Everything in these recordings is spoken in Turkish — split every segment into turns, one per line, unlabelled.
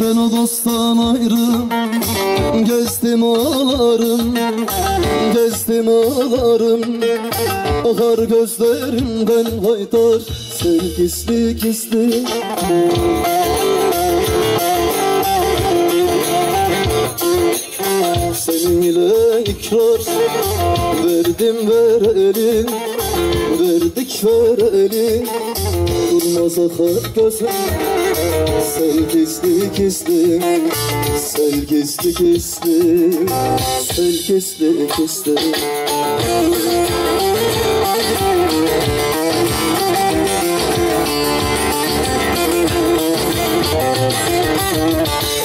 Ben o dosttan ayrı Gezdim ağlarım Gezdim ağlarım. Akar gözlerimden haydar Sevgisli gizli Seninle ikrar Verdim verelim Verdik verelim Durmaz akar gözüm Sel gizli gizli Sel gizli gizli Sel gizli gizli. İnan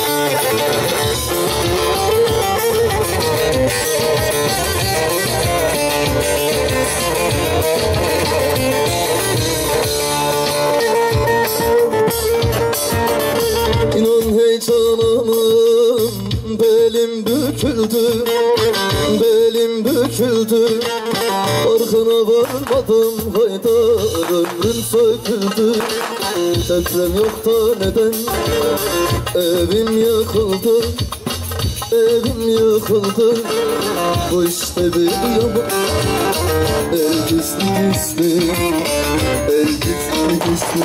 büküldü Belim büküldü Farkına varmadım haydar ömrüm söküldü. Deprem yok da neden? Evim yıkıldı Evim yıkıldı. Bu işte bir yaman El gizli gizli El gizli gizli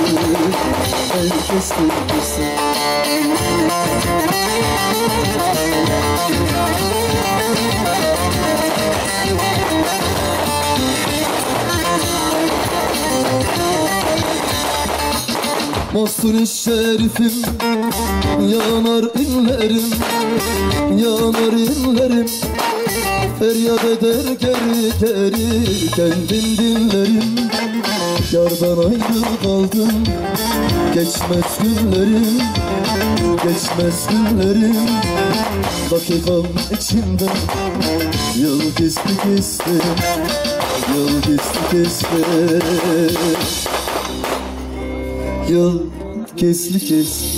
gizli Mahsuni şerifim Yanar inlerim Yanar inlerim. Feryat eder geri geri Kendim dinlerim. Yardan ayrı kaldım Geçmez günlerim Geçmez günlerim. Dakikam içinde Yıl gizli gizli Yıl gizli gizli Yol kesli kesli